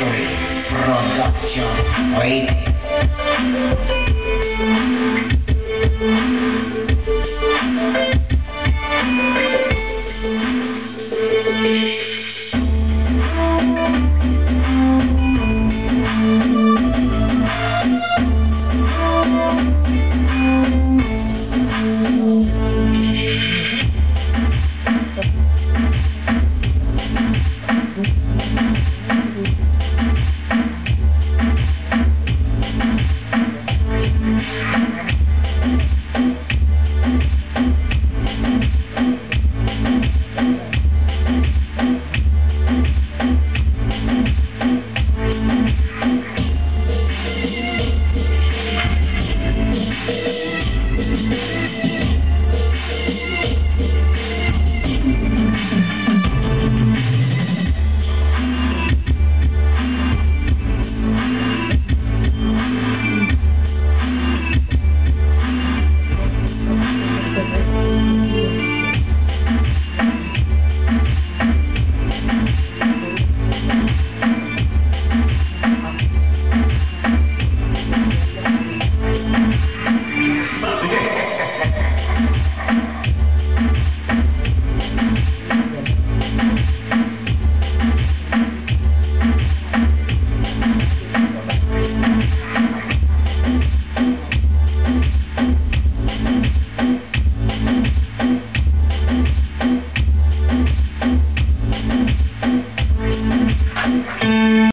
production. Wait.